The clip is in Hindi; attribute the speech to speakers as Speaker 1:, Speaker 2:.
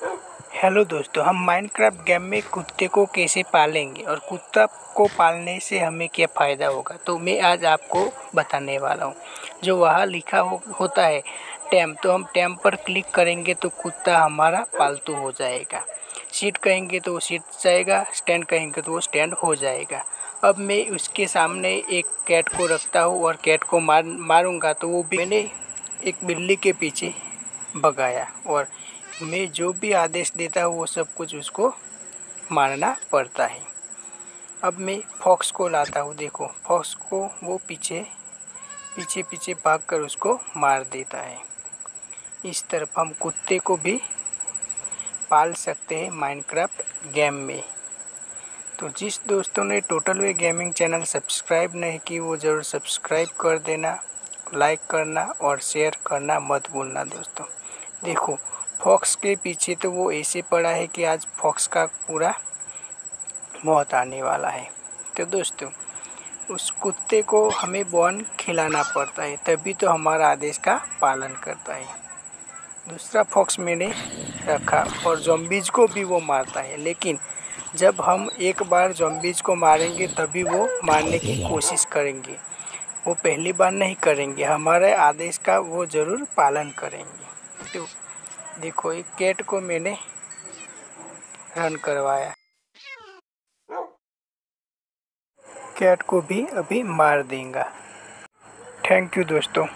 Speaker 1: हेलो दोस्तों, हम माइनक्राफ्ट गेम में कुत्ते को कैसे पालेंगे और कुत्ता को पालने से हमें क्या फ़ायदा होगा? तो मैं आज आपको बताने वाला हूँ। जो वहाँ लिखा हो, होता है टैम तो हम टैम पर क्लिक करेंगे तो कुत्ता हमारा पालतू हो जाएगा। सीट कहेंगे तो वो सीट जाएगा स्टैंड कहेंगे तो वो स्टैंड हो जाएगा। अब मैं उसके सामने एक कैट को रखता हूँ और कैट को मार, मारूँगा तो वो मैंने एक बिल्ली के पीछे भगाया और मैं जो भी आदेश देता हूँ, वो सब कुछ उसको मानना पड़ता है। अब मैं फॉक्स को लाता हूँ, देखो। फॉक्स को वो पीछे पीछे पीछे भाग कर उसको मार देता है। इस तरफ़ हम कुत्ते को भी पाल सकते हैं माइनक्राफ्ट गेम में। तो जिस दोस्तों ने total way gaming channel subscribe नहीं की, वो ज़रूर सब्सक्राइब कर देना लाइक करना और शेयर करना मत भूलना दोस्तों। देखो फॉक्स के पीछे तो वो ऐसे पड़ा है कि आज फॉक्स का पूरा मौत आने वाला है। तो दोस्तों, उस कुत्ते को हमें बॉन खिलाना पड़ता है, तभी तो हमारा आदेश का पालन करता है। दूसरा फॉक्स मैंने रखा और जॉम्बीज को भी वो मारता है, लेकिन जब हम एक बार जॉम्बीज को मारेंगे, तभी वो मारने की कोशिश करेंगे। वो पहली बार नहीं करेंगे, हमारे आदेश का वो ज़रूर पालन करेंगे। तो देखो एक कैट को मैंने रन करवाया। कैट को भी अभी मार देंगे। थैंक यू दोस्तों।